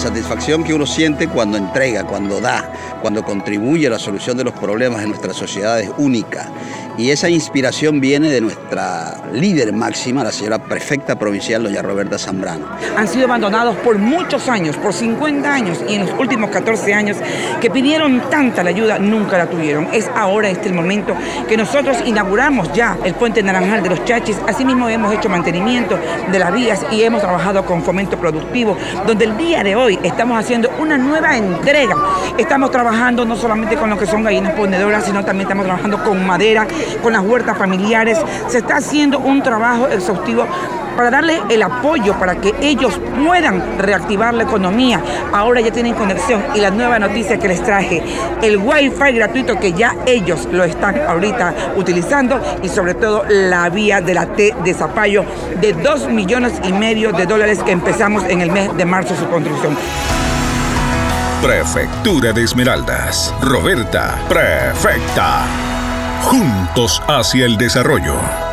satisfacción que uno siente cuando entrega, cuando da, cuando contribuye a la solución de los problemas de nuestra sociedad es única. Y esa inspiración viene de nuestra líder máxima, la señora prefecta provincial, doña Roberta Zambrano. Han sido abandonados por muchos años, por 50 años y en los últimos 14 años que pidieron tanta la ayuda, nunca la tuvieron. Es ahora este el momento que nosotros inauguramos ya el puente naranjal de los Chachis. Asimismo hemos hecho mantenimiento de las vías y hemos trabajado con fomento productivo, donde el día de estamos haciendo una nueva entrega. Estamos trabajando no solamente con lo que son gallinas ponedoras, sino también estamos trabajando con madera, con las huertas familiares. Se está haciendo un trabajo exhaustivo para darle el apoyo para que ellos puedan reactivar la economía. Ahora ya tienen conexión y la nueva noticia que les traje, el wifi gratuito que ya ellos lo están ahorita utilizando y sobre todo la vía de la T de Zapallo de 2 millones y medio de dólares que empezamos en el mes de marzo su construcción. Prefectura de Esmeraldas. Roberta, prefecta. Juntos hacia el desarrollo.